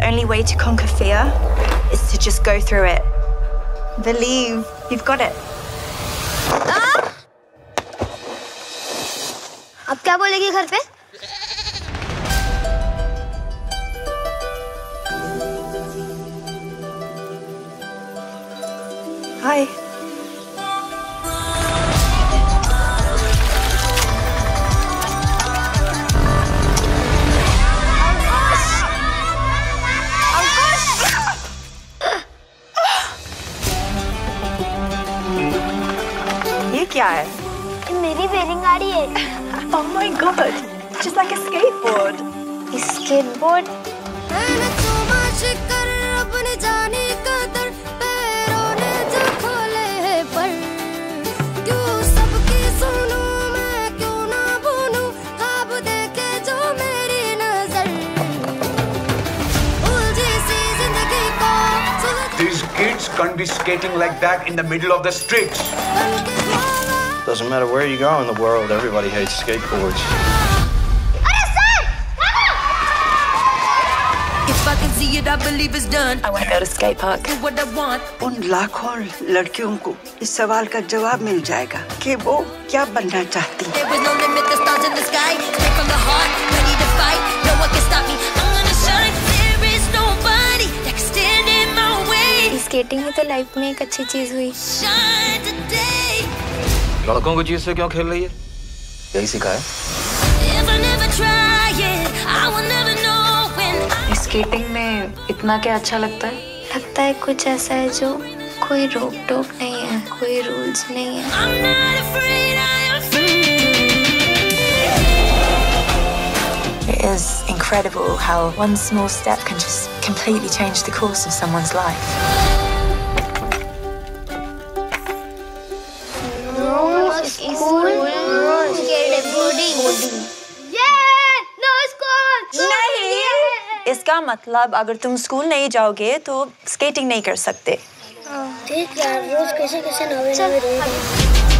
the only way to conquer fear is to just go through it. Believe. You've got it. अब क्या बोलेगी घर पे Hi. क्या है मेरी वेलिंग गाड़ी है ओह my god just like a skateboard skateboard These kids can't be skating like that in the middle of the streets. बन के ख्वाब Doesn't matter where you go in the world, everybody hates skateboards. If I can see it, I believe it's done. I want to build a skate park. Do what I want. उन लाखों लड़कियों को इस सवाल का जवाब मिल जाएगा कि वो क्या बनना चाहती है There is no limit, the stars in the sky. Straight from the heart, ready to fight. No one can stop me. I'm gonna shine. There is nobody that can stand in my way. Skating ही तो life में एक अच्छी चीज हुई Shine today. लड़कों की चीज से क्यों खेल रही है यही सिखाए If I never try it, I will never know when I skating में इतना क्या अच्छा लगता है लगता है कुछ ऐसा है जो कोई रोक टोक नहीं है कोई रूल्स नहीं है I'm not afraid, I am free. It is incredible how one small step can just completely change the course of someone's life. इसका मतलब अगर तुम स्कूल नहीं जाओगे तो स्केटिंग नहीं कर सकते। ठीक यार रोज कैसे कैसे नवे नवे